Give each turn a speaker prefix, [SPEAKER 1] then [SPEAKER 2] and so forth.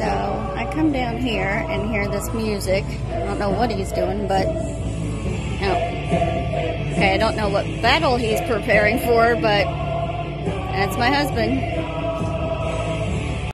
[SPEAKER 1] So I come down here and hear this music. I don't know what he's doing, but no. Okay, I don't know what battle he's preparing for, but that's my husband.